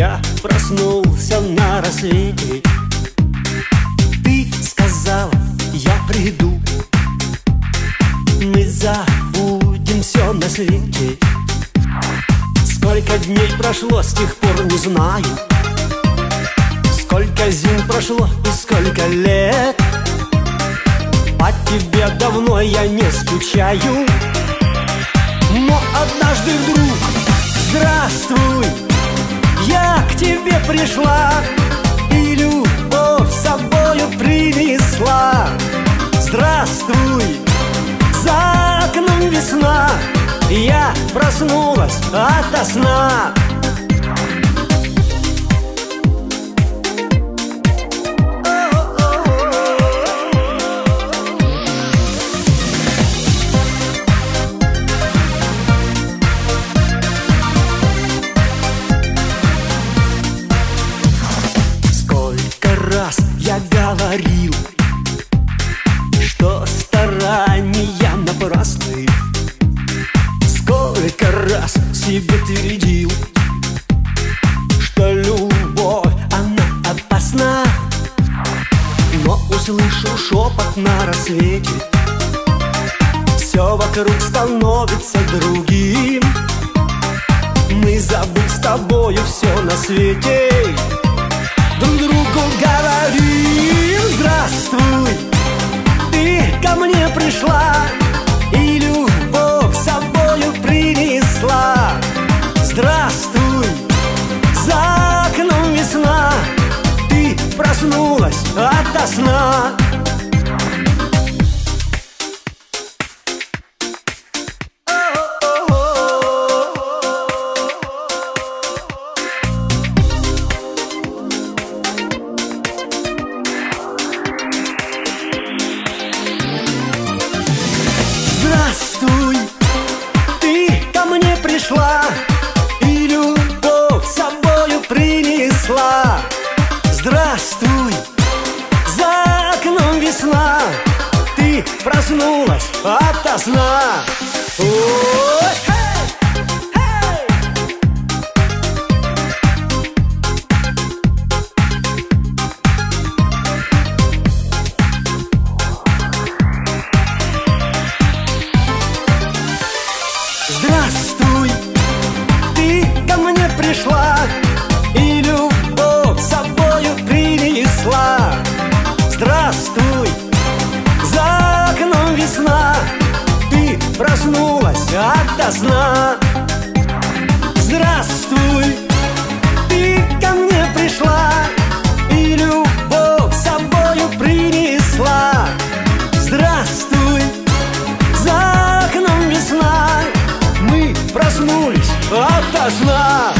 Я проснулся на рассвете. Ты сказала, я приду. Мы забудем все на свете. Сколько дней прошло, с тех пор не знаю. Сколько зим прошло и сколько лет. По тебе давно я не скучаю. Но однажды вдруг пришла И любовь с собою принесла. Здравствуй, за окном весна. Я проснулась ото сна говорил Что старания напрасны. Сколько раз себе твердил Что любовь, она опасна. Но услышу шепот на рассвете Все вокруг становится другим. Мы забыли с тобою все на свете. Друг другу пришла И любовь с собою принесла. Здравствуй, за окном весна Ты проснулась ото сна Здравствуй, за окном весна Ты проснулась ото сна. Ой, ото сна Здравствуй, ты ко мне пришла И любовь с собою принесла. Здравствуй, за окном весна мы проснулись ото сна